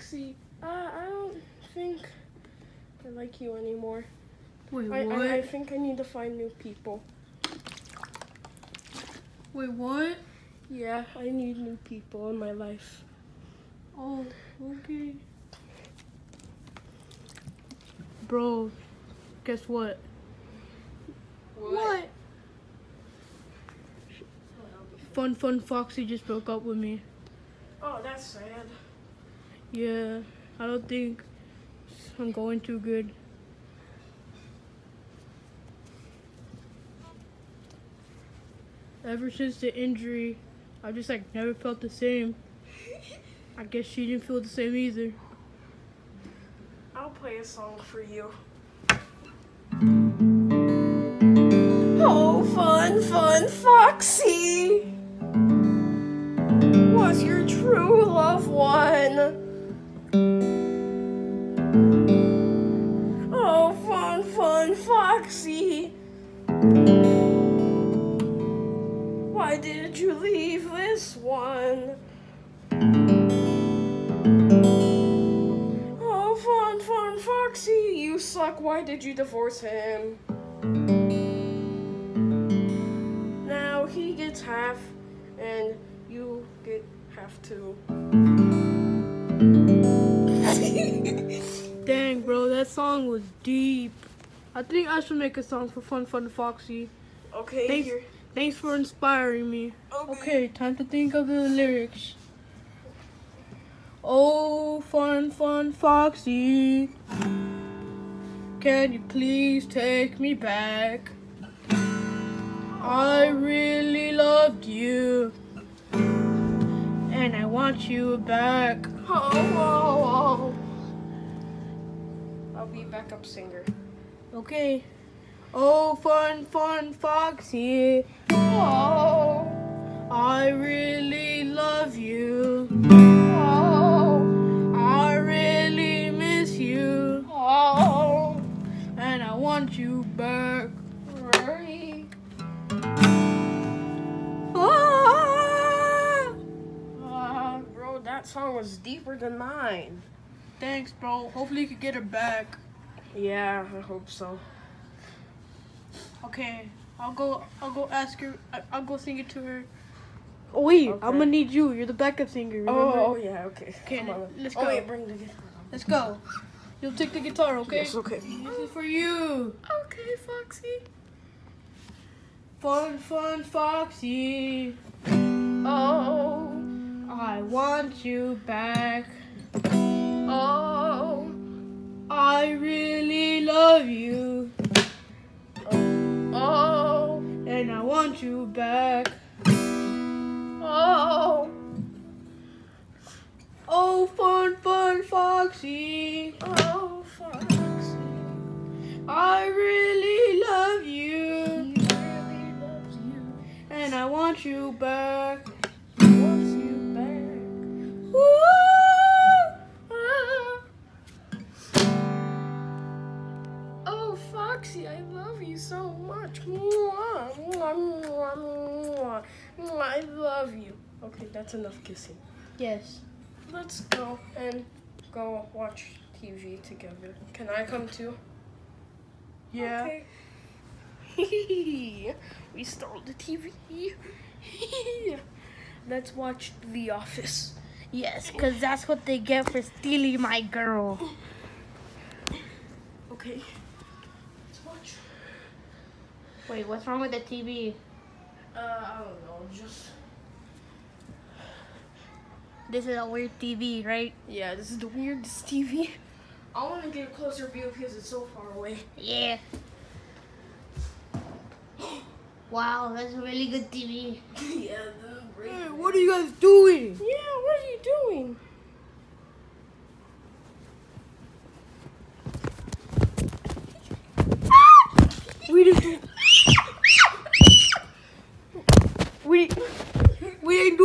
Foxy, uh, I don't think I like you anymore. Wait, I, what? I, I think I need to find new people. Wait, what? Yeah, I need new people in my life. Oh, okay. Bro, guess what? What? Fun Fun Foxy just broke up with me. Oh, that's sad. Yeah, I don't think I'm going too good. Ever since the injury, I just like never felt the same. I guess she didn't feel the same either. I'll play a song for you. Oh, fun, fun, Foxy! Was your true love one? Foxy! Why did you leave this one? Oh, fun, fun, Foxy, you suck. Why did you divorce him? Now he gets half, and you get half too. Dang, bro, that song was deep. I think I should make a song for Fun Fun Foxy. okay, Thanks, here. thanks for inspiring me. Okay, time to think of the lyrics. Oh, fun, fun, Foxy. Can you please take me back? I really loved you. And I want you back. Oh, oh, oh. I'll be backup singer. Okay. Oh, fun, fun, Foxy. Oh, I really love you. oh, I really miss you. oh. And I want you back. Right. Ah! Uh, bro, that song was deeper than mine. Thanks, bro. Hopefully you can get her back. Yeah, I hope so. Okay, I'll go. I'll go ask her. I- I'll go sing it to her. Oh wait, Okay. I'm gonna need you. You're the backup singer. Oh, remember? Oh, oh yeah, okay. Okay, Come on. let's oh, go. wait, bring the guitar. Let's go. You'll take the guitar, okay? Yes, okay. This is for you. Okay, Foxy. Fun, fun, Foxy. Oh, I want you back. Love you. Oh. oh, And I want you back. Foxy, I love you so much. Mwah, mwah, mwah, mwah. Mwah, I love you. Okay, that's enough kissing. Yes. Let's go and go watch TV together. Can I come too? Yeah. Okay. we stole the TV. Let's watch The Office. Yes, because that's what they get for stealing my girl. Okay. Let's watch. Wait, what's wrong with the TV? Uh, I don't know. Just This is a weird TV, right? yeah, this is the weirdest TV. I want to get a closer view because it's so far away. Yeah. Wow, that's a really good TV. yeah, the great. Hey, what are you guys doing? Yeah, what are you doing? We just do- we we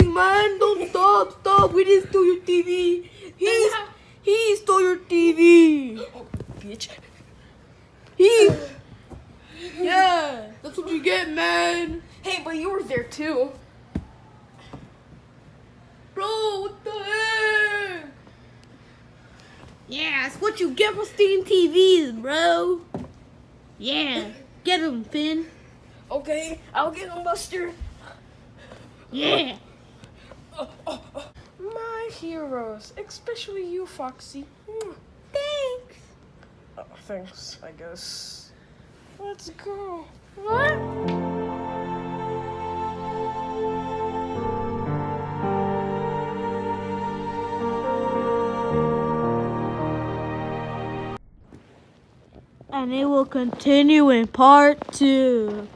man. Don't stop, stop. We just stole your TV. He he stole your TV. Oh, bitch. He yeah. That's what you get, man. Hey, but you were there too. Bro, what the heck? Yeah, that's what you get for stealing TVs, bro. Yeah, get him, Finn. Okay, I'll get him, Buster. Yeah. Oh, oh, oh. My heroes, especially you, Foxy. Thanks. Oh, thanks, I guess. Let's go. What? And it will continue in part two.